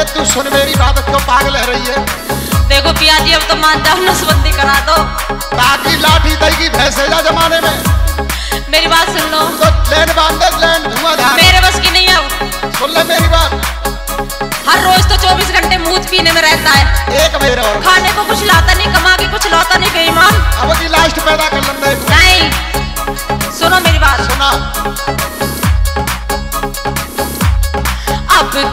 अरे तू सुन मेरी बात क्यों पागल है रही है। देखो पिया जी अब तो मानता हूँ नसबंदी करा दो। ताकि लाठी देगी भैसेजा जमाने में। मेरी बात सुन लो। तो लेन बाँध प्लेन तो धुआंधार मेरे बस की नहीं है। सुन ले मेरी बात। हर रोज तो 24 घंटे मूत पीने में रहता है। एक महीने और खाने को कुछ लाता नहीं कमा के कुछ लाता नहीं बेईमान। अब की लास्ट पैदा कर लेंगे। नहीं। सुनो मेरी बात। सुना।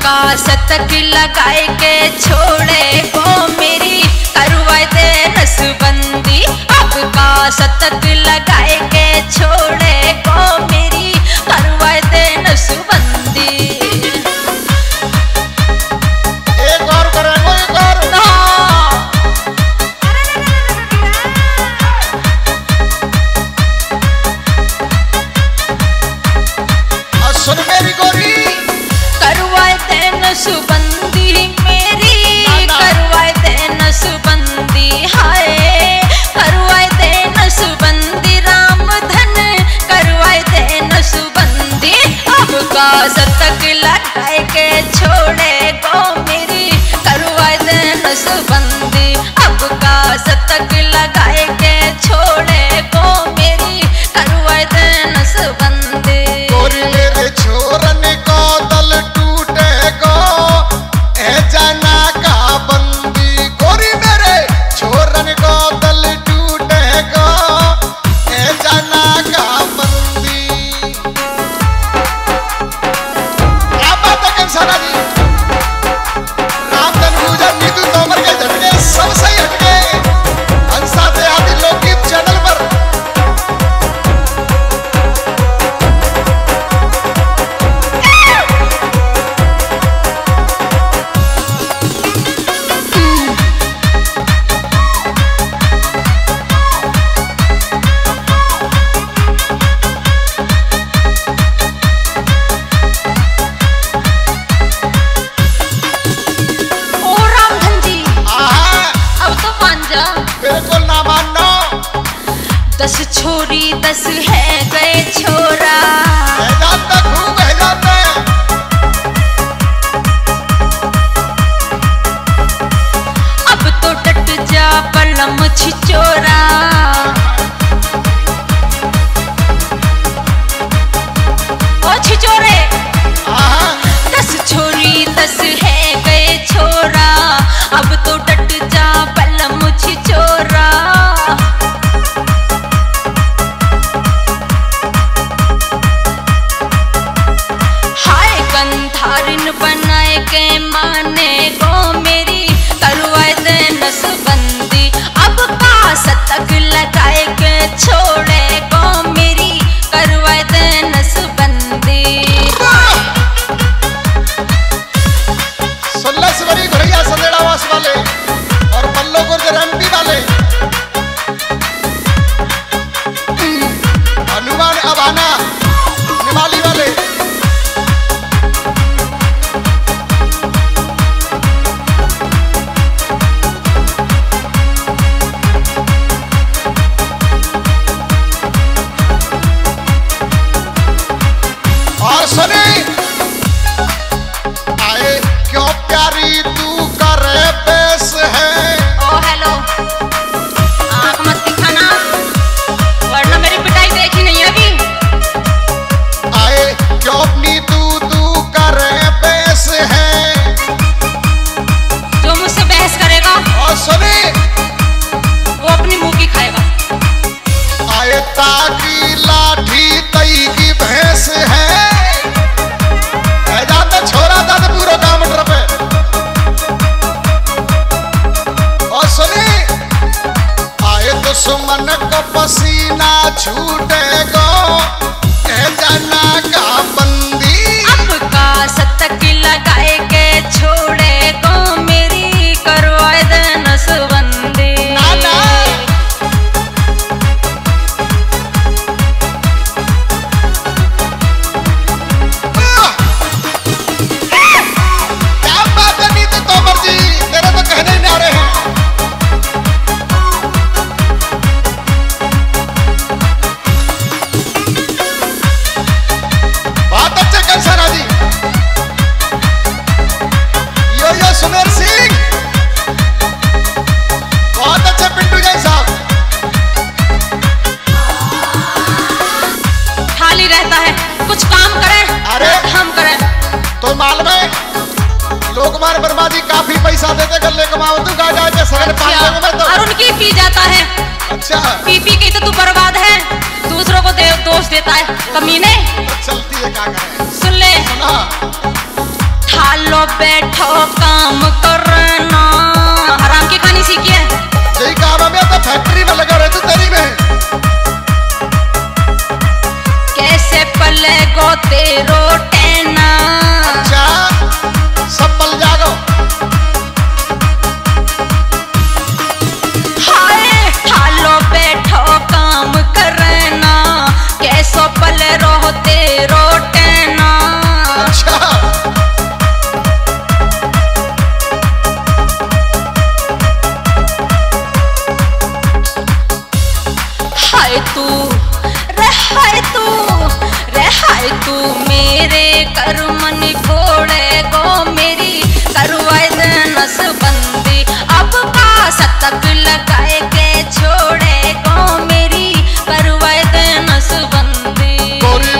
का शतक लगाए के छोड़े को मेरी, करवाए दे नसबंदी। अब का शतक लगाए के छोड़े को मेरी, करवाए दे नसबंदी। का शतक लगाए के छोड़े को मेरी, करवाए दे नसबंदी। अब का शतक लगाए के छोड़े दुश्मन को पसीना छूटेगा। ए जाना का बंदी। अब का सतक लगाए तो माल में। लोग मार बर्बादी काफ़ी पैसा देते गले कमाओ तू गा जाए के सगड़ अच्छा, पानी तो- और उनकी पी जाता है। अच्छा। पी पी के तो तू बर्बाद है दूसरों को दे, दोष देता है। कमीने तो चलती है क्या करें? सुन ले। थालो बैठो काम करना। हराम की कहानी सीखी है। यही काम है तो फैक्ट्री में लगा रहे तू तेरी में। कैसे पले गो तेरो टेना अच्छा जागो। हाय बैठो काम करना। कैसो पल रहो तेरो टेना अच्छा। हाय तू तू मेरे कर मन घोड़े को मेरी, करवाए नस बंदी अब का शतक लगाए के छोड़े को मेरी बंदी गोरी